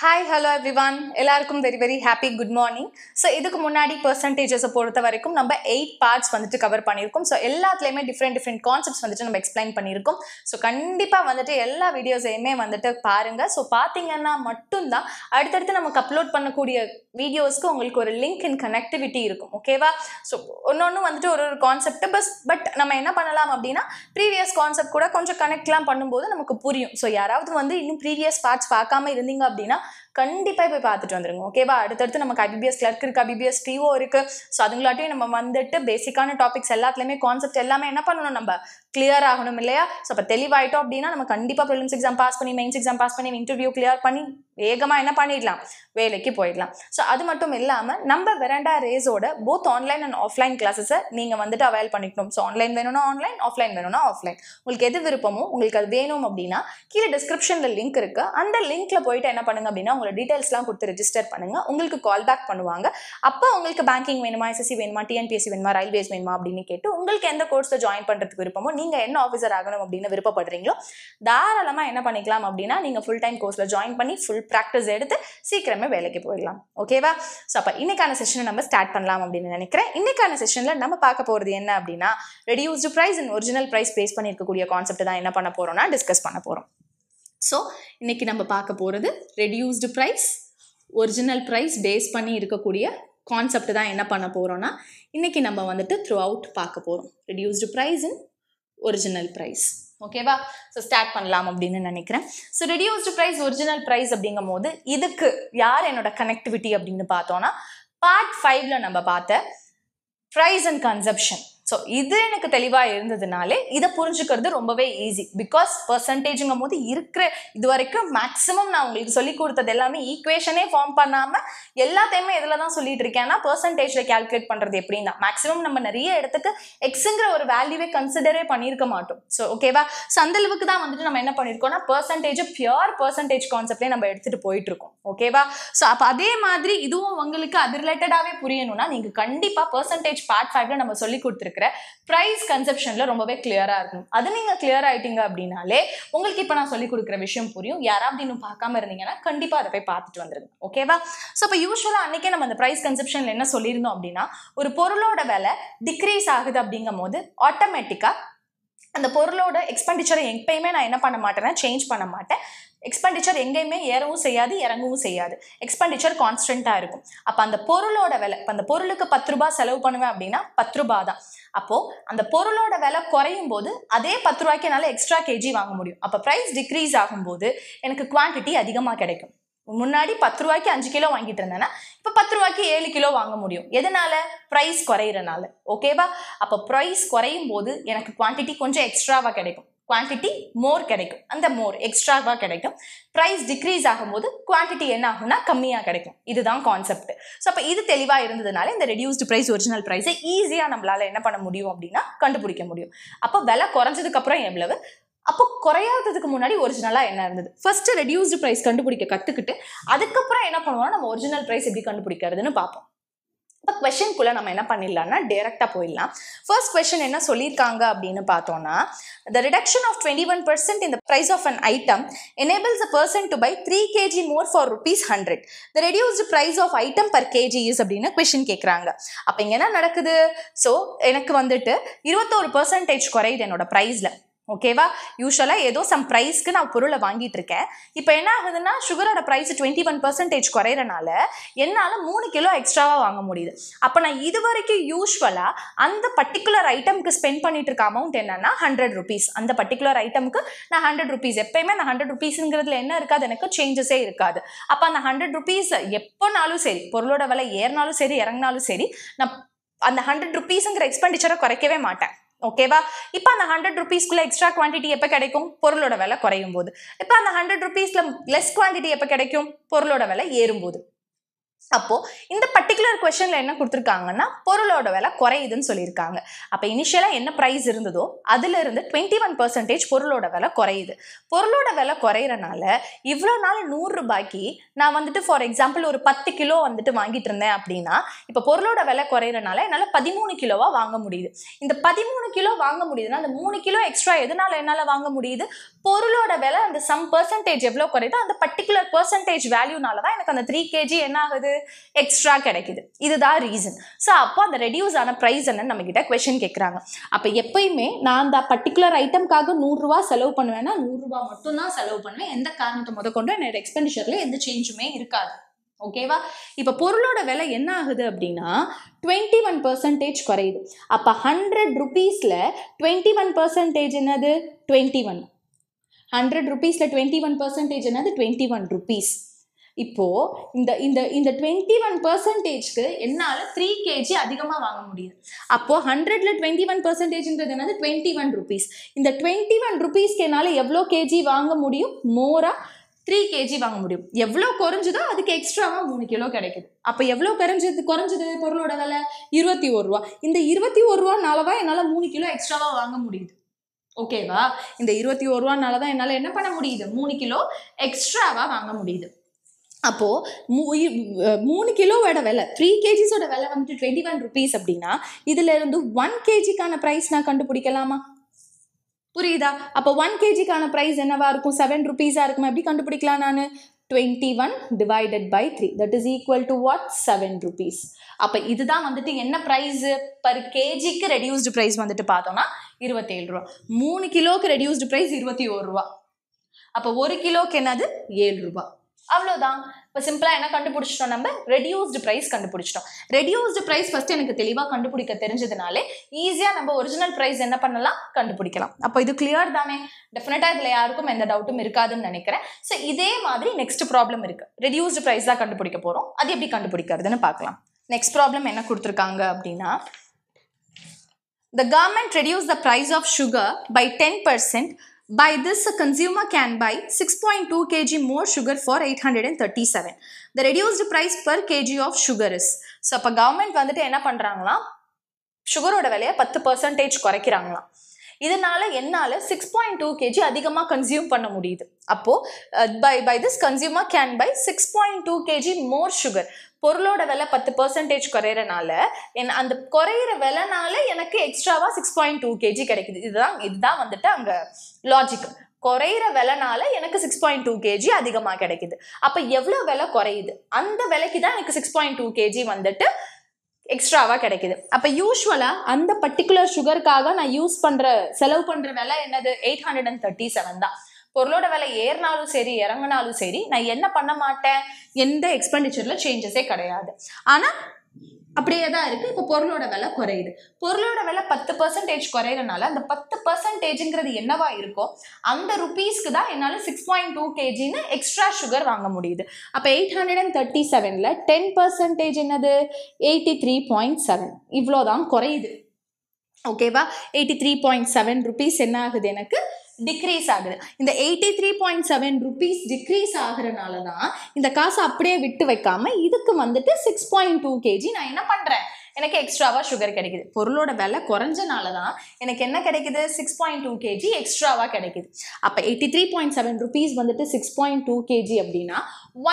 Hi hello everyone எல்லாருக்கும் very very happy good morning so இதுக்கு முன்னாடி பர்சன்டேஜஸை பொறுத்த வரைக்கும் நம்ம எயிட் பார்ட்ஸ் வந்துட்டு கவர் பண்ணியிருக்கோம். ஸோ எல்லாத்துலேயுமே டிஃப்ரெண்ட் டிஃப்ரெண்ட் கான்செப்ட்ஸ் வந்துட்டு நம்ம எக்ஸ்பிளைன் பண்ணியிருக்கோம். ஸோ கண்டிப்பாக வந்துட்டு எல்லா வீடியோஸையுமே வந்துட்டு பாருங்கள் ஸோ பார்த்தீங்கன்னா மட்டும்தான் அடுத்தடுத்து நமக்கு அப்லோட் பண்ணக்கூடிய வீடியோஸ்க்கு உங்களுக்கு ஒரு லிங்க் இன் கனெக்டிவிட்டி இருக்கும் ஓகேவா ஸோ ஒன்று ஒன்று வந்துட்டு ஒரு ஒரு கான்செப்ட் பஸ் பட் நம்ம என்ன பண்ணலாம் அப்படின்னா ப்ரீவியஸ் கான்செப்ட் கூட கொஞ்சம் கனெக்ட்லாம் பண்ணும்போது நமக்கு புரியும். ஸோ யாராவது வந்து இன்னும் ப்ரீவியஸ் பார்ட்ஸ் பார்க்காம இருந்தீங்க அப்படின்னா கண்டிப்பாக போய் பார்த்துட்டு வந்துருங்க ஓகேவா அடுத்தடுத்து நமக்கு ஐபிபிஎஸ் கிளர்க் இருக்குது ஐபிபிஎஸ் பிஓ இருக்குது ஸோ அதுங்களாட்டையும் நம்ம வந்துட்டு பேசிக்கான டாபிக்ஸ் எல்லாத்துலேயுமே கான்செப்ட் எல்லாமே என்ன பண்ணணும்? நம்ம கிளியர் ஆகணும் இல்லையா? ஸோ அப்போ தெளிவாயிட்டோம் அப்படின்னா நம்ம கண்டிப்பாக ப்ரிலிம்ஸ் எக்ஸாம் பாஸ் பண்ணி மெயின்ஸ் எக்ஸாம் பாஸ் பண்ணி இன்டர்வியூ கிளியர் பண்ணி வேகமாக என்ன பண்ணிடலாம்? வேலைக்கு போயிடலாம். ஸோ அது மட்டும் இல்லாமல் நம்ம வெரண்டா ரேஸோட போத் ஆன்லைன் அண்ட் ஆஃப்லைன் கிளாஸஸை நீங்கள் வந்துட்டு அவைல் பண்ணிக்கணும். ஸோ ஆன்லைன் வேணும்னா ஆன்லைன் ஆஃப்லைன் வேணும்னா ஆஃப்லைன் உங்களுக்கு எது விருப்பமோ உங்களுக்கு அது வேணும் அப்படின்னா கீழே டிஸ்கிரிப்ஷனில் லிங்க் இருக்குது அந்த லிங்க்கில் போயிட்டு என்ன பண்ணுங்க அப்படின்னா உங்களோட டீட்டெயில்ஸ்லாம் கொடுத்து ரெஜிஸ்டர் பண்ணுங்கள் உங்களுக்கு கால் பேக் பண்ணுவாங்க. அப்போ உங்களுக்கு பேங்கிங் வேணுமா எஸ்எஸ்சி வேணுமா டிஎன்பிஎஸ்சி வேணுமா ரயில்வேஸ் வேணுமா அப்படின்னு கேட்டு உங்களுக்கு எந்த கோர்ஸை ஜாயின் பண்ணுறதுக்கு விருப்பமோ நீங்கள் என்ன ஆஃபீஸர் ஆகணும் அப்படின்னு விருப்பப்படுறீங்களோ தாராளமாக என்ன பண்ணிக்கலாம் அப்படின்னா நீங்கள் ஃபுல் டைம் கோர்ஸில் ஜாயின் பண்ணி ஃபுல் ப்ராக்டிஸ் எடுத்து சீக்கிரமே வேலைக்கு போயிடலாம். ஓகேவா ஸோ அப்போ இன்னைக்கான செஷனை நம்ம ஸ்டார்ட் பண்ணலாம் அப்படின்னு நினைக்கிறேன். இன்றைக்கான செஷனில் நம்ம பார்க்க போகிறது என்ன அப்படின்னா reduced price and original price base பண்ணியிருக்கக்கூடிய கான்செப்ட் தான் என்ன பண்ண போகிறோம்னா டிஸ்கஸ் பண்ண போகிறோம் ஸோ இன்றைக்கி நம்ம பார்க்க போகிறது reduced price original price base பண்ணி இருக்கக்கூடிய கான்செப்ட் தான் என்ன பண்ண போகிறோம்னா இன்றைக்கி நம்ம வந்துட்டு த்ரூ அவுட் பார்க்க போகிறோம் reduced price and original price ஓகேவா ஸோ ஸ்டார்ட் பண்ணலாம் அப்படின்னு நினைக்கிறேன். So reduced price original price அப்படிங்கும் போது இதுக்கு யார் என்னோட கனெக்டிவிட்டி அப்படின்னு பார்த்தோன்னா பார்ட் ஃபைவ்ல நம்ம பார்த்த ப்ரைஸ் அண்ட் கன்சப்ஷன் ஸோ இது எனக்கு தெளிவாக இருந்ததுனாலே இதை புரிஞ்சுக்கிறது ரொம்பவே ஈஸி பிகாஸ் பர்சன்டேஜுங்கும் போது இருக்கிற இது வரைக்கும் மேக்ஸிமம் நான் உங்களுக்கு சொல்லி கொடுத்தது எல்லாமே ஈக்குவேஷனே ஃபார்ம் பண்ணாமல் எல்லாத்தையுமே இதில் தான் சொல்லிட்டு இருக்கேன்னா பர்சன்டேஜில் கேல்குலேட் பண்ணுறது எப்படின்னா மேக்ஸிமம் நம்ம நிறைய இடத்துக்கு எக்ஸுங்கிற ஒரு வேல்யூவே கன்சிடரே பண்ணியிருக்க மாட்டோம். ஸோ ஓகேவா ஸோ அந்த அளவுக்கு தான் வந்துட்டு நம்ம என்ன பண்ணியிருக்கோம்னா பர்சன்டேஜ் பியூர் பர்சன்டேஜ் கான்செப்ட்லேயே நம்ம எடுத்துகிட்டு போயிட்டு இருக்கோம். ஓகேவா ஸோ அப்போ அதே மாதிரி இதுவும் உங்களுக்கு அது ரிலேட்டடாகவே புரியணும்னா நீங்கள் கண்டிப்பாக பர்சன்டேஜ் பார்ட் ஃபைவ்ல நம்ம சொல்லி கொடுத்துருக்கோம் இருக்கிற ப்ரைஸ் கன்செப்ஷனில் ரொம்பவே கிளியராக இருக்கும் அது நீங்கள் கிளியர் ஆகிட்டீங்க அப்படின்னாலே உங்களுக்கு இப்போ நான் சொல்லிக் கொடுக்குற விஷயம் புரியும். யாராவது இன்னும் பார்க்காம இருந்தீங்கன்னா கண்டிப்பாக அதை போய் பார்த்துட்டு வந்துருங்க. ஓகேவா ஸோ இப்போ யூஸ்வலாக அன்றைக்கே நம்ம அந்த ப்ரைஸ் கன்செப்ஷனில் என்ன சொல்லியிருந்தோம் அப்படின்னா ஒரு பொருளோட விலை டிக்ரீஸ் ஆகுது அப்படிங்கும் போது ஆட்டோமேட்டிக்காக அந்த பொருளோட எக்ஸ்பெண்டிச்சரை எப்பயுமே நான் என்ன பண்ண மாட்டேன்னா சேஞ்ச் பண்ண மாட்டேன். எக்ஸ்பெண்டிச்சர் எங்கேயுமே ஏறவும் செய்யாது இறங்கவும் செய்யாது. எக்ஸ்பெண்டிச்சர் கான்ஸ்டண்ட்டாக இருக்கும். அப்போ அந்த பொருளோட விலை இப்போ அந்த பொருளுக்கு பத்து ரூபாய் செலவு பண்ணுவேன் அப்படின்னா பத்து ரூபாய் தான். அப்போது அந்த பொருளோட விலை குறையும் போது அதே பத்து ரூபாய்க்கு என்னால் எக்ஸ்ட்ரா கேஜி வாங்க முடியும். அப்போ ப்ரைஸ் டிக்ரீஸ் ஆகும்போது எனக்கு குவான்டிட்டி அதிகமாக கிடைக்கும். முன்னாடி பத்து ரூபாய்க்கு அஞ்சு கிலோ வாங்கிட்டு இருந்தேன்னா இப்போ பத்து ரூபாய்க்கு ஏழு கிலோ வாங்க முடியும். எதனால? ப்ரைஸ் குறையிறனால. ஓகேவா அப்போ ப்ரைஸ் குறையும் போது எனக்கு குவான்டிட்டி கொஞ்சம் எக்ஸ்ட்ராவாக கிடைக்கும். குவான்டிட்டி மோர் கிடைக்கும். அந்த மோர் எக்ஸ்ட்ராவாக கிடைக்கும். ப்ரைஸ் டிக்ரீஸ் ஆகும்போது குவான்டிட்டி என்ன ஆகும்னா கம்மியாக கிடைக்கும். இதுதான் கான்செப்ட் ஸோ அப்போ இது தெளிவாக இருந்ததுனால இந்த ரெடியூஸ்டு ப்ரைஸ் ஒரிஜினல் ப்ரைஸை ஈஸியாக நம்மளால் என்ன பண்ண முடியும் அப்படின்னா கண்டுபிடிக்க முடியும். அப்போ விலை குறைஞ்சதுக்கப்புறம் எவ்வளவு? அப்போ குறையாததுக்கு முன்னாடி ஒரிஜினலாக என்ன இருந்தது? ஃபர்ஸ்ட் ரெடியூஸ்டு ப்ரைஸ் கண்டுபிடிக்க கற்றுக்கிட்டு அதுக்கப்புறம் என்ன பண்ணுவோம்னா நம்ம ஒரிஜினல் ப்ரைஸ் எப்படி கண்டுபிடிக்கிறதுன்னு பார்ப்போம். இப்போ கொஷின்குள்ளே நம்ம என்ன பண்ணிடலாம்னா டேரெக்டாக போயிடலாம். ஃபர்ஸ்ட் கொஷின் என்ன சொல்லியிருக்காங்க அப்படின்னு பார்த்தோம்னா the reduction of twenty one percent in the price of an item enables a person to buy three kg more for rupees hundred the reduced price of item per kg is அப்படின்னு question கேட்குறாங்க அப்போ இங்கே என்ன நடக்குது? So எனக்கு வந்துட்டு இருபத்தோரு percentage குறையுது என்னோட ப்ரைஸில் ஓகேவா யூஸ்வலாக ஏதோ சம் ப்ரைஸ்க்கு நான் பொருளை வாங்கிட்டு இருக்கேன் இப்போ என்ன ஆகுதுன்னா சுகரோட ப்ரைஸ் டுவெண்ட்டி ஒன் பர்சன்டேஜ் குறையிறனால என்னால் மூணு கிலோ எக்ஸ்ட்ராவாக வாங்க முடியுது. அப்போ நான் இது வரைக்கும் யூஸ்வலாக அந்த பர்டிகுலர் ஐட்டமுக்கு ஸ்பெண்ட் பண்ணிட்டு இருக்க அமௌண்ட் என்னன்னா ஹண்ட்ரட் ருபீஸ் அந்த பர்டிகுலர் ஐட்டமுக்கு நான் ஹண்ட்ரட் ருபீஸ் எப்பயுமே அந்த ஹண்ட்ரட் ருபீஸுங்கிறதுல என்ன இருக்காது? எனக்கு சேஞ்சஸே இருக்காது. அப்போ அந்த ஹண்ட்ரட் ருபீஸ் எப்போனாலும் சரி பொருளோட விலை ஏறினாலும் சரி இறங்கினாலும் சரி நான் அந்த ஹண்ட்ரட் ருபீஸுங்கிற எக்ஸ்பெண்டிச்சரை குறைக்கவே மாட்டேன். ஓகேவா இப்போ அந்த ஹண்ட்ரட் ருபீஸ்க்குள்ள எக்ஸ்ட்ரா குவான்டிட்டி எப்போ கிடைக்கும்? பொருளோட விலை குறையும் போது இப்போ அந்த ஹண்ட்ரட் ருபீஸ்ல லெஸ் குவான்டிட்டி எப்போ கிடைக்கும்? பொருளோட விலை ஏறும்போது. அப்போ இந்த பர்டிகுலர் கொஸ்டின்ல என்ன கொடுத்துருக்காங்கன்னா பொருளோட விலை குறையுதுன்னு சொல்லியிருக்காங்க. அப்போ இனிஷியலாக என்ன ப்ரைஸ் இருந்ததோ அதுல இருந்து டுவெண்ட்டி ஒன் பர்சன்டேஜ் பொருளோட விலை குறையுது. பொருளோட விலை குறையிறனால இவ்வளோ நாள் நூறு ரூபாய்க்கு நான் வந்துட்டு ஃபார் எக்ஸாம்பிள் ஒரு பத்து கிலோ வந்துட்டு வாங்கிட்டு இருந்தேன் அப்படின்னா இப்போ பொருளோட விலை குறையிறனால என்னால் பதிமூணு கிலோவா வாங்க முடியுது. இந்த பதிமூணு கிலோ வாங்க முடியுதுன்னா அந்த மூணு கிலோ எக்ஸ்ட்ரா எதனால என்னால் வாங்க முடியுது? பொருளோட விலை அந்த சம் பர்சன்டேஜ் எவ்வளோ குறையுதோ அந்த பர்டிகுலர் பர்சன்டேஜ் வேல்யூனால தான் எனக்கு அந்த த்ரீ கேஜி என்ன ஆகுது எக்ஸ்ட்ரா கிடைக்குது. இதுதான் ரீசன் ஸோ அப்போ அந்த ரெடியூஸ் ஆன ப்ரைஸ் என்னன்னு நம்மக்கிட்ட கொஷின் கேட்குறாங்க அப்போ எப்பயுமே நான் அந்த பர்டிகுலர் ஐட்டம்காக நூறுரூவா செலவு பண்ணுவேன்னா நூறுரூவா மட்டும்தான் செலவு பண்ணுவேன். எந்த காரணத்தை முத கொண்டு என்னோட எக்ஸ்பெண்டிச்சரில் எந்த சேஞ்சுமே இருக்காது. ஓகேவா இப்போ பொருளோட விலை என்ன ஆகுது அப்படின்னா டுவெண்ட்டி ஒன் பர்சன்டேஜ் குறையுது. அப்போ ஹண்ட்ரட் ருபீஸில் டுவெண்ட்டி ஒன் பர்சன்டேஜ் என்னது? டுவெண்ட்டி ஒன் ஹண்ட்ரட் ருபீஸில் டுவெண்ட்டி ஒன் பர்சன்டேஜ் என்னது? டுவெண்ட்டி ஒன் ருபீஸ் இப்போ இந்த இந்த இந்த டுவெண்ட்டி ஒன் பர்சன்டேஜ்க்கு என்னால் த்ரீ கேஜி அதிகமாக வாங்க முடியுது. அப்போ ஹண்ட்ரட்ல டுவெண்ட்டி ஒன் பர்சன்டேஜ்ன்றது என்னது? டுவெண்ட்டி ஒன் ருபீஸ் இந்த டுவெண்ட்டி ஒன் ருபீஸ்க்கு என்னால் எவ்வளோ கேஜி வாங்க முடியும்? மோராக த்ரீ கேஜி வாங்க முடியும். எவ்வளோ குறைஞ்சதோ அதுக்கு எக்ஸ்ட்ராவாக மூணு கிலோ கிடைக்குது. அப்போ எவ்வளோ குறைஞ்சது குறைஞ்சது பொருளோட விலை? இருபத்தி ஒரு ரூபா. இந்த இருபத்தி ஒரு ரூபானால என்னால் மூணு கிலோ எக்ஸ்ட்ராவாக வாங்க முடியுது. ஓகேவா இந்த இருபத்தி ஒரு ரூபானால தான் என்னால் என்ன பண்ண முடியுது? மூணு கிலோ எக்ஸ்ட்ராவாக வாங்க முடியுது. அப்போது மூ மூணு கிலோவோட விலை த்ரீ கேஜிஸோட விலை வந்துட்டு டுவெண்ட்டி ஒன் ருபீஸ் அப்படின்னா இதில் இருந்து ஒன் கேஜிக்கான ப்ரைஸ் நான் கண்டுபிடிக்கலாமா? புரியுதா? அப்போ ஒன் கேஜிக்கான ப்ரைஸ் என்னவா இருக்கும்? செவன் ருபீஸாக இருக்கும்? எப்படி கண்டுபிடிக்கலாம் நான்? Twenty one divided by three that is equal to what seven rupees அப்போ இதுதான் வந்துட்டு என்ன ப்ரைஸு பர் கேஜிக்கு ரெடியூஸ்டு ப்ரைஸ் வந்துட்டு பார்த்தோம்னா இருபத்தேழு ரூபா. மூணு கிலோக்கு ரெடியூஸ்டு ப்ரைஸ் இருபத்தி ஒரு ரூபா. அப்போ ஒரு கிலோக்கு என்னது? ஏழு ரூபா. அவ்வளோதான் இப்போ சிம்பிளாக என்ன கண்டுபிடிச்சிட்டோம் நம்ம? ரெடியூஸ்டு ப்ரைஸ் கண்டுபிடிச்சிட்டோம். ரெடியூஸ்டு ப்ரைஸ் ஃபஸ்ட்டு எனக்கு தெளிவாக கண்டுபிடிக்க தெரிஞ்சதுனாலே ஈஸியாக நம்ம ஒரிஜினல் ப்ரைஸ் என்ன பண்ணலாம்? கண்டுபிடிக்கலாம். அப்போ இது கிளியர் தானே? டெஃபினட்டாக இதில் யாருக்கும் எந்த டவுட்டும் இருக்காதுன்னு நினைக்கிறேன். ஸோ இதே மாதிரி நெக்ஸ்ட் ப்ராப்ளம் இருக்குது ரெடியூஸ்டு ப்ரைஸ் தான் கண்டுபிடிக்க போகிறோம் அது எப்படி கண்டுபிடிக்கிறதுன்னு பார்க்கலாம். நெக்ஸ்ட் ப்ராப்ளம் என்ன கொடுத்துருக்காங்க அப்படின்னா the government reduce the price of sugar by ten percent By this, a consumer can buy 6.2 kg more sugar for 837. The reduced price per kg of sugar is. So அப்போ government வந்துட்டு என்ன பண்ணுறாங்களாம் சுகரோட விலையை பத்து percentage குறைக்கிறாங்களாம் இதனால என்னால் six point two kg அதிகமாக consume பண்ண முடியுது. அப்போது by by this consumer can buy six point two kg more sugar பொருளோட விலை பத்து பர்சன்டேஜ் குறையிறனால என் அந்த குறையிற விலைனால எனக்கு எக்ஸ்ட்ராவாக சிக்ஸ் பாயிண்ட் டூ கேஜி கிடைக்குது. இதுதான் இதுதான் வந்துட்டு அங்கே லாஜிக் குறையிற விலைனால எனக்கு சிக்ஸ் பாயிண்ட் டூ கேஜி அதிகமாக கிடைக்குது. அப்போ எவ்வளோ விலை குறையுது? அந்த விலைக்கு தான் எனக்கு சிக்ஸ் பாயிண்ட் டூ கேஜி வந்துட்டு எக்ஸ்ட்ராவாக கிடைக்குது. அப்போ யூஸ்வலாக அந்த பர்டிகுலர் சுகருக்காக நான் யூஸ் பண்ணுற செலவு பண்ணுற விலை என்னது? Eight hundred and thirty seven தான். பொருளோட விலை ஏறினாலும் சரி இறங்கினாலும் சரி நான் என்ன பண்ண மாட்டேன்? எந்த எக்ஸ்பெண்டிச்சரில் சேஞ்சஸே கிடையாது. ஆனால் அப்படியே தான் இருக்குது இப்போ பொருளோட விலை குறையுது. பொருளோட விலை பத்து பர்சன்டேஜ் குறையிறனால அந்த பத்து பர்சன்டேஜுங்கிறது என்னவா இருக்கோ அந்த ருபீஸ்க்கு தான் என்னால் சிக்ஸ் பாயிண்ட் டூ கேஜின்னு எக்ஸ்ட்ரா சுகர் வாங்க முடியுது. அப்போ எயிட் ஹண்ட்ரட் அண்ட் தேர்ட்டி செவனில் டென் பர்சன்டேஜ் என்னது? எயிட்டி த்ரீ பாயிண்ட் செவன் இவ்வளோ தான் குறையுது. ஓகேவா eighty three point seven rupees என்ன ஆகுது எனக்கு? டிக்ரீஸ் ஆகுது. இந்த eighty three point seven rupees decrease ஆகுறனால தான் இந்த காசை அப்படியே விட்டு வைக்காமல் இதுக்கு வந்துட்டு சிக்ஸ் பாயிண்ட் டூ கேஜி நான் என்ன பண்ணுறேன் எனக்கு எக்ஸ்ட்ராவாக சுகர் கிடைக்குது. பொருளோட விலை குறைஞ்சனால தான் எனக்கு என்ன கிடைக்குது? சிக்ஸ் பாயிண்ட் டூ கேஜி எக்ஸ்ட்ராவாக கிடைக்குது. அப்போ eighty three point seven rupees வந்துட்டு சிக்ஸ் பாயிண்ட் டூ கேஜி அப்படின்னா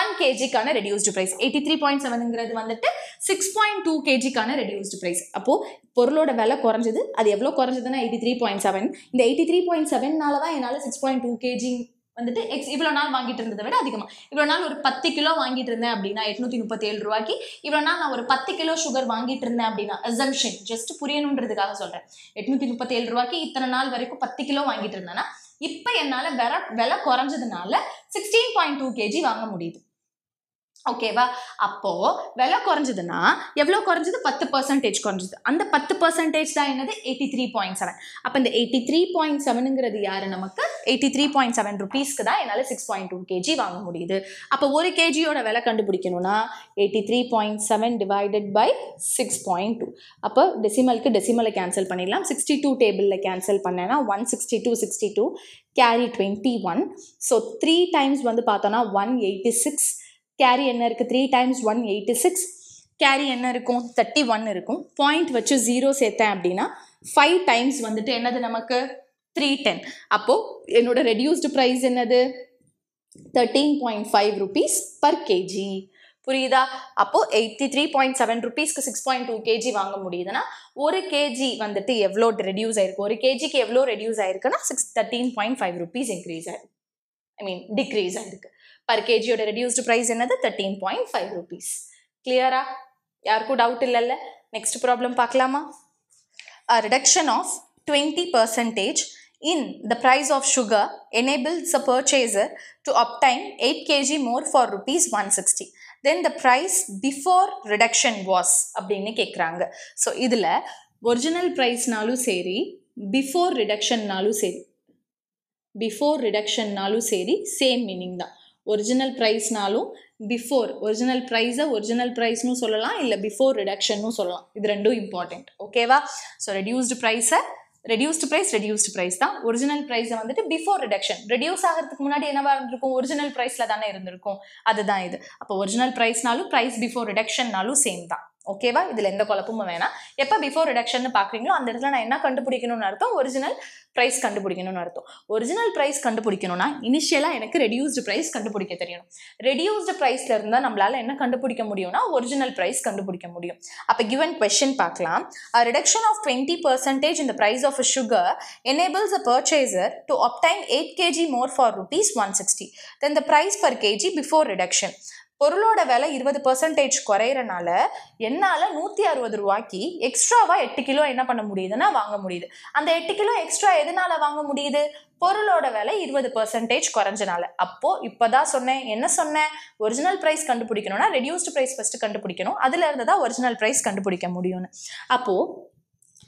one கேஜிக்கான reduced price eighty three point செவனுங்கிறது வந்துட்டு சிக்ஸ் பாயிண்ட் டூ கேஜிக்கான ரெடியூஸ்டு ப்ரைஸ் அப்போது பொருளோட விலை குறைஞ்சது. அது எவ்வளோ குறைஞ்சதுன்னா எயிட்டி த்ரீ பாயிண்ட் செவன் இந்த எயிட்டி த்ரீ பாயிண்ட் செவன்னால தான் என்னால் சிக்ஸ் பாயிண்ட் டூ கேஜி வந்துட்டு எக்ஸ் இவ்வளோ நாள் வாங்கிட்டு இருந்ததை விட அதிகமாக இவ்வளோ நாள் ஒரு பத்து கிலோ வாங்கிட்டு இருந்தேன் அப்படின்னா எட்நூற்றி முப்பத்தேழு ரூபாய்க்கு. இவ்வளோ நாள் நான் ஒரு பத்து கிலோ சுகர் வாங்கிட்டு இருந்தேன் அப்படின்னா அசம்ஷன் ஜஸ்ட் புரியணுன்றதுக்காக சொல்கிறேன் எட்நூற்றி முப்பத்தேழு ரூபாய்க்கு இத்தனை நாள் வரைக்கும் பத்து கிலோ வாங்கிட்டு இருந்தேன்னா இப்போ என்னால் விலை விலை குறைஞ்சதுனால சிக்ஸ்டீன் பாயிண்ட் டூ கேஜி வாங்க முடியுது. ஓகேவா அப்போ விலை குறைஞ்சதுன்னா எவ்வளோ குறைஞ்சது? பத்து பர்சன்டேஜ் குறைஞ்சது. அந்த பத்து பர்சன்டேஜ் தான் என்னது? எயிட்டி த்ரீ பாயிண்ட் செவன் அப்போ இந்த எயிட்டி த்ரீ பாயிண்ட் செவனுங்கிறது யார் நமக்கு? எயிட்டி த்ரீ பாயிண்ட் செவன் ருபீஸ்க்கு தான் என்னால் சிக்ஸ் பாயிண்ட் டூ கேஜி வாங்க முடியுது. அப்போ ஒரு கேஜியோட விலை கண்டுபிடிக்கணும்னா eighty three point seven divided by six point two அப்போ டெசிமலுக்கு டெசிமலை கேன்சல் பண்ணிடலாம். சிக்ஸ்டி டூ டேபிளில் கேன்சல் பண்ணேன்னா one sixty two sixty two carry twenty one so three times வந்து பார்த்தோன்னா ஒன் எயிட்டி சிக்ஸ் கேரி என்ன இருக்குது three times one eighty six carry என்ன இருக்கும்? தேர்ட்டி ஒன் இருக்கும். பாயிண்ட் வச்சு ஜீரோ சேர்த்தேன் அப்படின்னா ஃபைவ் டைம்ஸ் வந்துட்டு என்னது நமக்கு? த்ரீ டென் அப்போது என்னோட ரெடியூஸ்டு ப்ரைஸ் என்னது? Thirteen point five rupees per kg புரியுதா? அப்போது எயிட்டி த்ரீ பாயிண்ட் செவன் ருபீஸ்க்கு சிக்ஸ் பாயிண்ட் டூ கேஜி வாங்க முடியுதுன்னா ஒரு கேஜி வந்துட்டு எவ்வளோ ரெடியூஸ் ஆயிருக்கு? ஒரு கேஜிக்கு எவ்வளோ ரெடியூஸ் ஆயிருக்குன்னா six thirteen point five rupees increase ஆயிருக்கு. ஐ மீன் டிக்ரீஸ் ஆயிருக்கு. பர் கேஜியோட ரெடியூஸ்டு ப்ரைஸ் என்னது? தேர்ட்டீன் பாயிண்ட் ஃபைவ் ருபீஸ் கிளியரா யாருக்கும் டவுட் இல்லைல்ல? நெக்ஸ்ட் ப்ராப்ளம் பார்க்கலாமா? A reduction of 20 percentage in the price of sugar enables a purchaser to obtain 8 kg more for rupees 160 then the price before reduction was அப்படின்னு கேட்குறாங்க so இதில் original ப்ரைஸ்னாலும் சரி before ரிடக்ஷன்னாலும் சரி பிஃபோர் ரிடக்ஷன்னாலும் சரி சேம் மீனிங் தான். ஒரிஜினல் ப்ரைஸ்னாலும் பிஃபோர் ஒரிஜினல் ப்ரைஸை ஒரிஜினல் ப்ரைஸ்னு சொல்லலாம் இல்லை பிஃபோர் ரிடக்ஷன்னு சொல்லலாம். இது ரெண்டும் இம்பார்ட்டண்ட் ஓகேவா ஸோ ரெடியூஸ்டு ப்ரைஸை ரெடியூஸ்டு ப்ரைஸ் ரெடியூஸ்டு ப்ரைஸ் தான். ஒரிஜினல் ப்ரைஸை வந்துட்டு பிஃபோர் ரிடக்ஷன் ரெடியூஸ் ஆகிறதுக்கு முன்னாடி என்னவா இருந்திருக்கும்? ஒரிஜினல் ப்ரைஸில் தானே இருந்திருக்கும். அதுதான் இது. அப்போ ஒரிஜினல் ப்ரைஸ்னாலும் ப்ரைஸ் பிஃபோர் ரிடக்ஷன்னாலும் சேம் தான். ஓகேவா இதில் எந்த குழப்பமும் வேணாம். எப்போ பிஃபோர் ரிடக்ஷன் பார்க்குறீங்களோ அந்த இடத்துல நான் என்ன கண்டுபிடிக்கணும்னு அர்த்தம்? ஒரிஜினல் ப்ரைஸ் கண்டுபிடிக்கணும்னு அர்த்தம். ஒரிஜினல் ப்ரைஸ் கண்டுபிடிக்கணும்னா இனிஷியலாக எனக்கு ரெடியூஸ்டு ப்ரைஸ் கண்டுபிடிக்க தெரியணும் ரெடியூஸ்டு ப்ரைஸில் இருந்தால் நம்மளால் என்ன கண்டுபிடிக்க முடியும்னா ஒரிஜினல் ப்ரைஸ் கண்டுபிடிக்க முடியும். அப்போ கிவன் கொஷின் பார்க்கலாம். A reduction of twenty percentage in the price of a sugar enables a purchaser to obtain eight kg more for rupees one sixty then the price per kg before reduction பொருளோட விலை இருபது percentage குறையிறனால என்னால் நூற்றி அறுபது ரூபாய்க்கு எக்ஸ்ட்ராவாக எட்டு கிலோ என்ன பண்ண முடியுதுன்னா வாங்க முடியுது. அந்த எட்டு கிலோ எக்ஸ்ட்ரா எதனால வாங்க முடியுது? பொருளோட விலை இருபது பர்சன்டேஜ் குறைஞ்சனால. அப்போ இப்போதான் சொன்னேன். என்ன சொன்னேன்? ஒரிஜினல் ப்ரைஸ் கண்டுபிடிக்கணும்னா ரெடியூஸ்டு ப்ரைஸ் ஃபஸ்ட்டு கண்டுபிடிக்கணும். அதுல இருந்து தான் ஒரிஜினல் ப்ரைஸ் கண்டுபிடிக்க முடியும்னு. அப்போது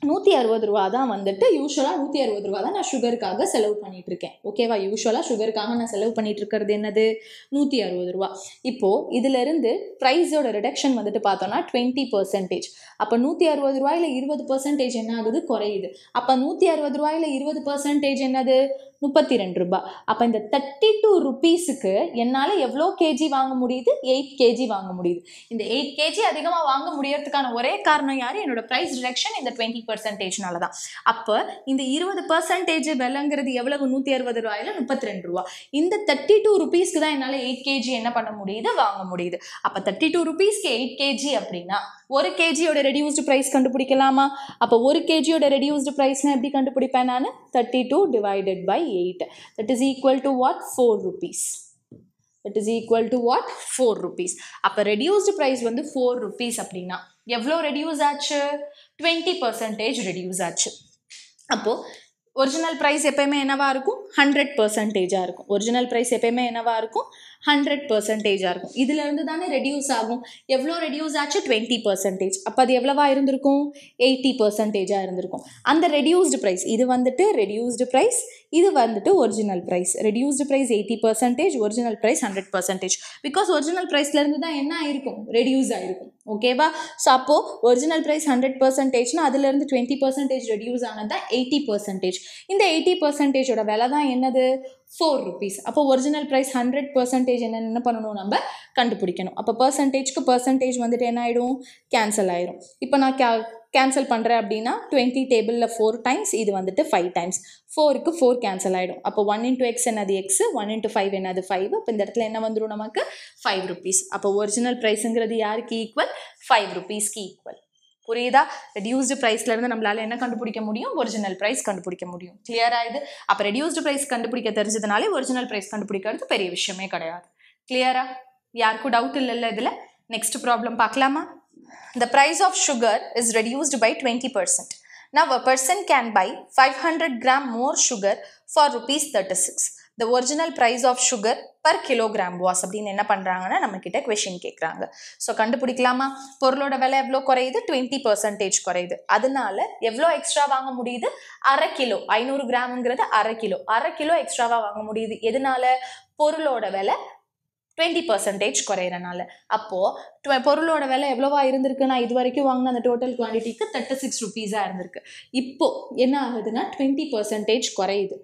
நூற்றி அறுபது ரூபா தான் வந்துட்டு யூஸ்வலாக நூற்றி அறுபது ரூபா தான் நான் சுகருக்காக செலவு பண்ணிட்டு இருக்கேன் ஓகேவா யூஸ்வலாக சுகருக்காக நான் செலவு பண்ணிட்டு இருக்கிறது என்னது? நூற்றி அறுபது ரூபா. இப்போது இதிலிருந்து ப்ரைஸோட ரிடக்ஷன் வந்துட்டு பார்த்தோம்னா டுவெண்ட்டி பர்சன்டேஜ் அப்போ நூற்றி அறுபது ரூபாயில் இருபது பர்சன்டேஜ் என்ன ஆகுது குறையுது. அப்போ நூற்றி அறுபது ரூபாயில் இருபது பர்சன்டேஜ் என்னது? முப்பத்தி ரெண்டு ரூபாய் அப்போ இந்த தேர்ட்டி டூ ருபீஸுக்கு என்னால் எவ்வளோ கேஜி வாங்க முடியுது? எயிட் கேஜி வாங்க முடியுது. இந்த எயிட் கேஜி அதிகமாக வாங்க முடியறதுக்கான ஒரே காரணம் யார்? என்னோட ப்ரைஸ் ரிடக்ஷன் இந்த டுவெண்ட்டி பர்சன்டேஜ்னால தான். அப்போ இந்த இருபது பர்சன்டேஜ் விலைங்கிறது எவ்வளவு? நூற்றி அறுபது ரூபாயில முப்பத்தி ரெண்டு ரூபா. இந்த தேர்ட்டி டூ ருபீஸ்க்கு தான் என்னால் எயிட் கேஜி என்ன பண்ண முடியுது? வாங்க முடியுது. அப்போ தேர்ட்டி டூ ருபீஸ்க்கு எயிட் கேஜி அப்படின்னா ஒரு கேஜியோட ரெடியூஸ்டு ப்ரைஸ் கண்டுபிடிக்கலாமா? அப்போ ஒரு கேஜியோட ரெடியூஸ்டு ப்ரைஸ்னால் எப்படி கண்டுபிடிப்பேன் நான்? Thirty two divided by eight that is equal to what four rupees that is equal to what four rupees அப்போ ரெடியூஸ்டு ப்ரைஸ் வந்து ஃபோர் ருபீஸ் அப்படின்னா எவ்வளோ ரெடியூஸ் ஆச்சு? டுவெண்ட்டி பர்சன்டேஜ் ரெடியூஸ் ஆச்சு. அப்போது ஒரிஜினல் ப்ரைஸ் எப்பயுமே என்னவாக இருக்கும்? ஹண்ட்ரட் பர்சன்டேஜாக இருக்கும். ஒரிஜினல் ப்ரைஸ் எப்பயுமே என்னவாக இருக்கும்? ஹண்ட்ரட் பர்சன்டேஜாக இருக்கும். இதுலேருந்து தானே ரெடியூஸ் ஆகும். எவ்வளோ ரெடியூஸ் ஆச்சு? டுவெண்ட்டி பர்சன்டேஜ் அப்போ அது எவ்வளவா இருந்திருக்கும்? எயிட்டி பர்சன்டேஜாக இருந்திருக்கும். அந்த ரெடியூஸ்டு ப்ரைஸ் இது வந்துட்டு ரெடியூஸ்டு ப்ரைஸ் இது வந்துட்டு original price reduced price eighty percentage original price hundred percentage because original ப்ரைஸ்லேருந்து தான் என்ன ஆயிருக்கும்? ரெடியூஸ் ஆயிருக்கும். ஓகேவா ஸோ அப்போது ஒரிஜினல் ப்ரைஸ் ஹண்ட்ரட் பர்சன்டேஜ்னா அதுலேருந்து டுவெண்ட்டி பர்சன்டேஜ் ரெடியூஸ் ஆனது தான் எயிட்டி பர்சன்டேஜ் இந்த எயிட்டி பர்சன்டேஜோட விலை தான் என்னது? ஃபோர் ருபீஸ் அப்போ ஒரிஜினல் ப்ரைஸ் ஹண்ட்ரட் பர்சன்டேஜ் என்ன என்ன பண்ணணும் நம்ம கண்டுபிடிக்கணும். அப்போ பர்சன்டேஜ்க்கு பர்சன்டேஜ் வந்துட்டு என்ன ஆகிடும் கேன்சல் ஆயிரும். இப்போ நான் கே கேன்சல் பண்ணுறேன் அப்படின்னா டுவெண்ட்டி டேபிளில் ஃபோர் டைம்ஸ் இது வந்துட்டு ஃபைவ் டைம்ஸ் ஃபோருக்கு ஃபோர் கேன்சல் ஆகிடும் அப்போ ஒன் இன்ட்டு எக்ஸ் என்னது எக்ஸ் ஒன் இன்ட்டு ஃபைவ் என்னது ஃபைவ் அப்போ இந்த இடத்துல என்ன வந்துடும் நமக்கு? ஃபைவ் ருபீஸ் அப்போ ஒரிஜினல் ப்ரைஸுங்கிறது யாருக்கு ஈக்குவல் ஃபைவ் ருபீஸ்க்கு ஈக்குவல் புரியுதா? ரெடியூஸ்டு ப்ரைஸ்லேருந்து நம்மளால் என்ன கண்டுபிடிக்க முடியும்? ஒரிஜினல் ப்ரைஸ் கண்டுபிடிக்க முடியும். கிளியராக இது? அப்போ ரெடியூஸ்டு ப்ரைஸ் கண்டுபிடிக்க தெரிஞ்சதுனாலே ஒரிஜினல் ப்ரைஸ் கண்டுபிடிக்கிறது பெரிய விஷயமே கிடையாது. கிளியரா யாருக்கும் டவுட் இல்லைல்ல இதில்? நெக்ஸ்ட் ப்ராப்ளம் பார்க்கலாமா? The price of sugar is reduced by twenty by 20%. Now a person can buy 500 gram more sugar for rupees 36. The original price of sugar per kilogram was அப்படின்னு என்ன பண்ணுறாங்கன்னா நம்மக்கிட்ட கொஷின் கேட்குறாங்க so கண்டுபிடிக்கலாமா? பொருளோட விலை எவ்வளோ குறையுது? டுவெண்ட்டி பர்சன்டேஜ் குறையுது. அதனால எவ்வளோ எக்ஸ்ட்ரா வாங்க முடியுது? அரை கிலோ. ஐநூறு கிராமுங்கிறது அரை கிலோ. அரை கிலோ எக்ஸ்ட்ராவாக வாங்க முடியுது. எதனால? பொருளோட விலை டுவெண்ட்டி பர்சன்டேஜ் குறையிறனால. அப்போது பொருளோட விலை எவ்வளோவா இருந்திருக்கு? நான் இது வரைக்கும் வாங்கின அந்த டோட்டல் குவான்டிட்டிக்கு தேர்ட்டி சிக்ஸ் ருபீஸாக இருந்திருக்கு. இப்போது என்ன ஆகுதுன்னா டுவெண்ட்டி பர்சன்டேஜ் குறையுது.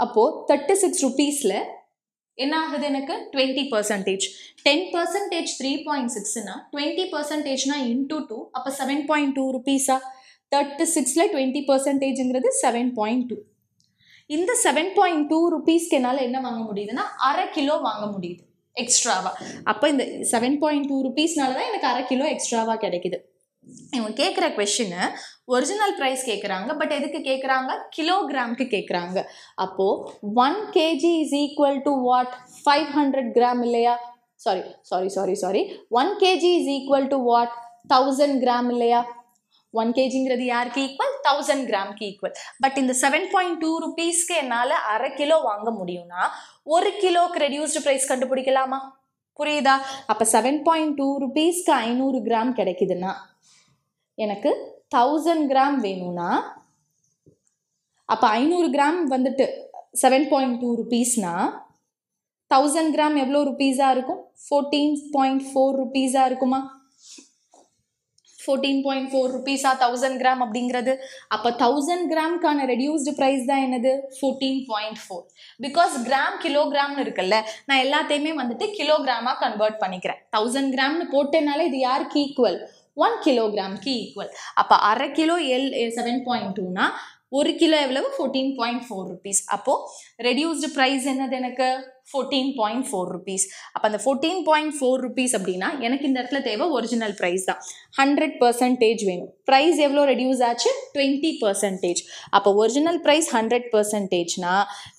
அப்போது தேர்ட்டி சிக்ஸ் ருபீஸில் என்ன ஆகுது எனக்கு? Twenty percentage ten percentage three point சிக்ஸ்னா twenty பர்சன்டேஜ்னா இன்டூ டூ அப்போ செவன் பாயிண்ட் டூ ருபீஸா தேர்ட்டி சிக்ஸில் டுவெண்ட்டி பர்சன்டேஜுங்கிறது செவன் பாயிண்ட் டூ இந்த செவன் பாயிண்ட் டூ ருபீஸ்க்கு என்னால் என்ன வாங்க முடியுதுன்னா அரை கிலோ வாங்க முடியுது எக்ஸ்ட்ராவா அப்போ இந்த செவன் பாயிண்ட் டூ ருபீஸ்னால தான் எனக்கு அரை கிலோ எக்ஸ்ட்ராவா கிடைக்குது. இவங்க கேட்குற கொஷினு ஒரிஜினல் ப்ரைஸ் கேட்குறாங்க பட் எதுக்கு கேட்குறாங்க கிலோகிராம்க்கு கேட்குறாங்க அப்போது one kg is equal to what five hundred gram இல்லையா? Sorry sorry sorry sorry one kg is equal to what thousand gram இல்லையா? ஒன் கேஜிங்கிறது யாருக்கு ஈக்குவல் தௌசண்ட் கிராம்க்கு ஈக்குவல் பட் இந்த செவன் பாயிண்ட் டூ ருபீஸ்க்கு என்னால் அரை கிலோ வாங்க முடியும்னா ஒரு கிலோக்கு ரெடியூஸ்டு ப்ரைஸ் கண்டுபிடிக்கலாமா? புரியுதா? அப்போ செவன் பாயிண்ட் டூ ருபீஸ்க்கு ஐநூறு கிராம் கிடைக்குதுன்னா எனக்கு தௌசண்ட் கிராம் வேணும்னா அப்போ ஐநூறு கிராம் வந்துட்டு செவன் பாயிண்ட் டூ ருபீஸ்னா தௌசண்ட் கிராம் எவ்வளோ ருபீஸாக இருக்கும்? ஃபோர்டீன் பாயிண்ட் ஃபோர் ருபீஸாக இருக்குமா? ஃபோர்டீன் பாயிண்ட் ஃபோர் ருபீஸா தௌசண்ட் கிராம் அப்படிங்கிறது அப்போ தௌசண்ட் கிராம்க்கான ரெடியூஸ்டு ப்ரைஸ் தான் என்னது? Fourteen point four because gram கிலோகிராம்னு இருக்குல்ல நான் எல்லாத்தையுமே வந்துட்டு கிலோகிராமாக கன்வெர்ட் பண்ணிக்கிறேன். தௌசண்ட் கிராம்னு போட்டேனாலே இது யாருக்கு ஈக்குவல் ஒன் கிலோகிராம்க்கு ஈக்குவல் அப்போ அரை கிலோ எல் செவன் பாயிண்ட் டூனா ஒரு கிலோ எவ்வளவு? ஃபோர்டீன் பாயிண்ட் ஃபோர் ருபீஸ் அப்போது ரெடியூஸ்டு ப்ரைஸ் என்னது எனக்கு? ஃபோர்டீன் பாயிண்ட் ஃபோர் ருபீஸ் அப்போ அந்த ஃபோர்டீன் பாயிண்ட் ஃபோர் ருபீஸ் அப்படின்னா எனக்கு இந்த இடத்துல தேவை ஒரிஜினல் ப்ரைஸ் தான். ஹண்ட்ரட் பர்சன்டேஜ் வேணும். ப்ரைஸ் எவ்வளோ ரெடியூஸ் ஆச்சு? டுவெண்ட்டி பர்சன்டேஜ் அப்போ ஒரிஜினல் ப்ரைஸ் ஹண்ட்ரட் பர்சன்டேஜ்னா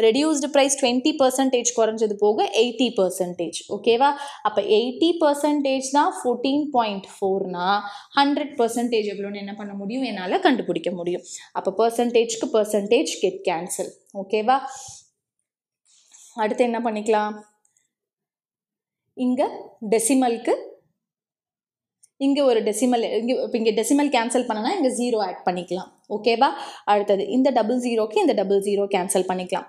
ரெடியூஸ்டு ப்ரைஸ் டுவெண்ட்டி பர்சன்டேஜ் குறைஞ்சது போக எயிட்டி பர்சன்டேஜ் ஓகேவா அப்போ எயிட்டி பர்சன்டேஜ் தான் ஃபோர்டீன் பாயிண்ட் ஃபோர்னா ஹண்ட்ரட் பர்சன்டேஜ் எவ்வளோன்னு என்ன பண்ண முடியும்? என்னால் கண்டுபிடிக்க முடியும். அப்போ பர்சன்டேஜ்க்கு பர்சன்டேஜ் கெட் கேன்சல் ஓகேவா அடுத்து என்ன பண்ணிக்கலாம்? இங்கே டெசிமலுக்கு இங்கே ஒரு டெசிமல் இங்கே இப்போ இங்கே டெசிமல் கேன்சல் பண்ணனா இங்கே ஜீரோ ஆட் பண்ணிக்கலாம். ஓகேவா அடுத்தது இந்த டபுள் ஜீரோக்கு இந்த டபுள் ஜீரோ கேன்சல் பண்ணிக்கலாம்.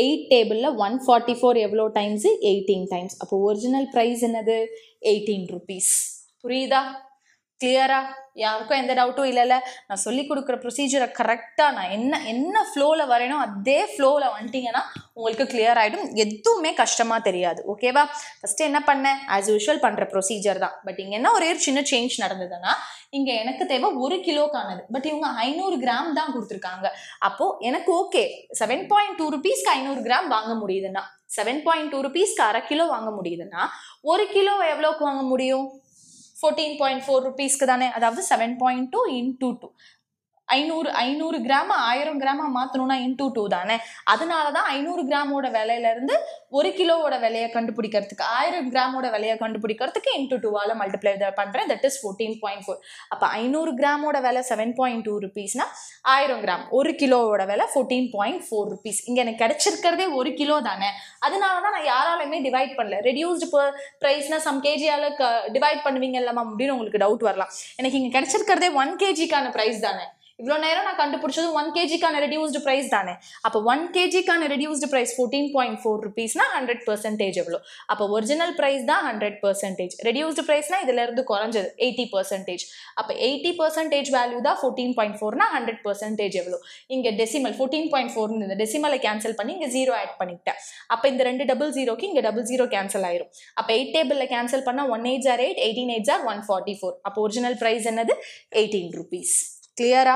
எயிட் டேபிளில் ஒன் ஃபார்ட்டி ஃபோர் எவ்வளோ டைம்ஸு எயிட்டீன் டைம்ஸ் அப்போ ஒரிஜினல் ப்ரைஸ் என்னது? எயிட்டீன் ருபீஸ் புரியுதா? கிளியரா யாருக்கும் எந்த டவுட்டும் இல்லைல்ல. நான் சொல்லி கொடுக்குற ப்ரொசீஜரை கரெக்டாக நான் என்ன என்ன ஃப்ளோவில் வரேனோ அதே ஃப்ளோவில் வந்துட்டீங்கன்னா உங்களுக்கு கிளியர் ஆகிடும் எதுவுமே கஷ்டமாக தெரியாது. ஓகேவா ஃபஸ்ட்டு என்ன பண்ணேன் ஆஸ் யூஷுவல் பண்ணுற ப்ரொசீஜர் தான். பட் இங்கே என்ன ஒரே ஒரு சின்ன சேஞ்ச் நடந்ததுன்னா இங்கே எனக்கு தேவை ஒரு கிலோக்கானது பட் இவங்க ஐநூறு கிராம் தான் கொடுத்துருக்காங்க. அப்போது எனக்கு ஓகே செவன் பாயிண்ட் டூ ருபீஸ்க்கு ஐநூறு கிராம் வாங்க முடியுதுன்னா செவன் பாயிண்ட் டூ ருபீஸ்க்கு அரை கிலோ வாங்க முடியுதுன்னா ஒரு கிலோ எவ்வளோக்கு வாங்க முடியும்? ஃபோர்டீன் பாயிண்ட் ஃபோர் ருபீஸ்க்கு தானே அதாவது seven point two into two ஐநூறு ஐநூறு கிராம ஆயிரம் கிராமா மாற்றணும்னா இன்டூ டூ தானே? அதனால தான் ஐநூறு கிராமோட விலையிலேருந்து ஒரு கிலோவோட விலையை கண்டுபிடிக்கிறதுக்கு ஆயிரம் கிராமோட விலையை கண்டுபிடிக்கிறதுக்கு இன்டூ டூவால் மல்டிப்ளை பண்ணுறேன் that is fourteen point four அப்போ ஐநூறு கிராமோட விலை செவன் பாயிண்ட் டூ ருபீஸ்னா ஆயிரம் கிராம் ஒரு கிலோவோட விலை ஃபோர்டீன் பாயிண்ட் ஃபோர் ருபீஸ் இங்கே எனக்கு கிடச்சிருக்கிறதே ஒரு கிலோ தானே? அதனால தான் நான் யாராலையுமே டிவைட் பண்ணல. ரெடியூஸ்டு ப்ரைஸ்னா சம் கேஜியால் க டிவைட் பண்ணுவீங்க மேம் அப்படின்னு உங்களுக்கு டவுட் வரலாம். எனக்கு இங்கே கிடச்சிருக்கிறதே ஒன் கேஜிக்கான ப்ரைஸ் தானே? இவ்வளோ நேரம் நான் கண்டுபிடிச்சது ஒன் கேஜிக்கான ரெடியூஸ்டு ப்ரைஸ் தானே. அப்போ one கேஜிக்கான reduced price fourteen point four ருபீஸ்னா hundred percentage எவ்வளோ? அப்போ ஒரிஜினல் ப்ரைஸ் தான் ஹண்ட்ரட் பர்சன்டேஜ் ரெடியூஸ்டு ப்ரைஸ்னா இதிலிருந்து குறைஞ்சது எயிட்டி பர்சன்டேஜ் அப்போ எயிட்டி பர்சன்டேஜ் வேல்யூ தான் ஃபோர்டீன் பாயிண்ட் ஃபோர்னா ஹண்ட்ரட் பர்சன்டேஜ் எவ்வளோ? இங்கே டெசிமல் ஃபோர்டீன் பாயிண்ட் ஃபோர் இந்த டெசிமலை கேன்சல் பண்ணி இங்கே ஜீரோ ஆட் பண்ணிக்கிட்டேன் அப்போ இந்த ரெண்டு டபுள் ஜீரோக்கு இங்கே டபுள் ஜீரோ கேன்சல் ஆயிரும். அப்போ எயிட் டேபிளில் கேன்சல் பண்ணால் ஒன் எயிட் ஜார் எயிட் எயிட்டீன் எயிட் ஜார் ஒன் ஃபார்ட்டி ஃபோர் அப்போ ஒரிஜினல் ப்ரைஸ் என்னது? எயிட்டீன் ருபீஸ் கிளியரா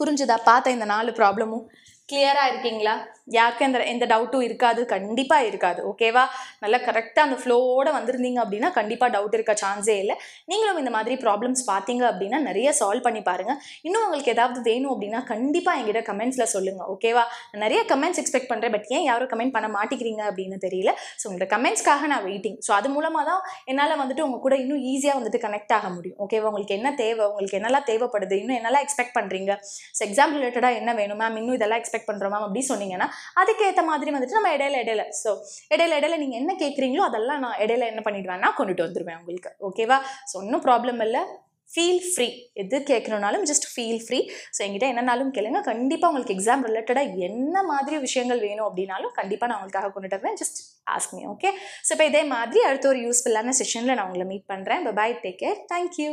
புரிஞ்சுதா? பார்த்த இந்த நாலு ப்ராப்ளமும் கிளியராக இருக்கீங்களா? யாருக்கும் இந்த எந்த டவுட்டும் இருக்காது கண்டிப்பாக இருக்காது. ஓகேவா நல்லா கரெக்டாக அந்த ஃப்ளோவோடு வந்திருந்தீங்க அப்படின்னா கண்டிப்பாக டவுட் இருக்க சான்ஸே இல்லை. நீங்களும் இந்த மாதிரி ப்ராப்ளம்ஸ் பார்த்தீங்க அப்படின்னா நிறைய சால்வ் பண்ணி பாருங்கள் இன்னும் உங்களுக்கு ஏதாவது வேணும் அப்படின்னா கண்டிப்பாக எங்கிட்ட கமெண்ட்ஸில் சொல்லுங்கள் ஓகேவா நிறைய கமெண்ட்ஸ் எக்ஸ்பெக்ட் பண்ணுறேன் பட் ஏன் யாரும் கமெண்ட் பண்ண மாட்டேங்கிறீங்க அப்படின்னு தெரியல. ஸோ உங்களோட கமெண்ட்ஸ்க்காக நான் வெயிட்டிங் ஸோ அது மூலமாக தான் என்னால் வந்துட்டு உங்கள் கூட இன்னும் ஈஸியாக வந்துட்டு கனெக்ட் ஆக முடியும். ஓகேவா உங்களுக்கு என்ன தேவை? உங்களுக்கு என்னெல்லாம் தேவைப்படுது? இன்னும் என்னெல்லாம் எக்ஸ்பெக்ட் பண்ணுறீங்க ஸோ எக்ஸாம் ரிலேட்டடாக என்ன வேணும் மேம் இன்னும் இதெல்லாம் எக்ஸ்பெக்ட் பண்ணுறோம் மேம் அப்படி சொன்னீங்கன்னா அதுக்கேற்ற மாதிரி வந்துட்டு நம்ம இடையில இடையில. ஸோ இடையில இடையில நீங்கள் என்ன கேட்குறீங்களோ அதெல்லாம் நான் இடையில என்ன பண்ணிடுவேன்னா கொண்டுட்டு வந்துடுவேன் உங்களுக்கு. ஓகேவா ஸோ ஒன்றும் ப்ராப்ளம் இல்லை. ஃபீல் ஃப்ரீ எது கேட்கணுனாலும் ஜஸ்ட் ஃபீல் ஃப்ரீ ஸோ எங்கிட்ட என்னன்னாலும் கேளுங்க. கண்டிப்பாக உங்களுக்கு எக்ஸாம் ரிலேட்டடாக என்ன மாதிரி விஷயங்கள் வேணும் அப்படின்னாலும் கண்டிப்பாக நான் உங்களுக்காக கொண்டுட்டு வருவேன். ஜஸ்ட் ஆஸ்க்மி ஓகே ஸோ இப்போ இதே மாதிரி அடுத்த ஒரு யூஸ்ஃபுல்லான செஷனில் நான் உங்களை மீட் பண்ணுறேன் பை டேக் கேர் தேங்க்யூ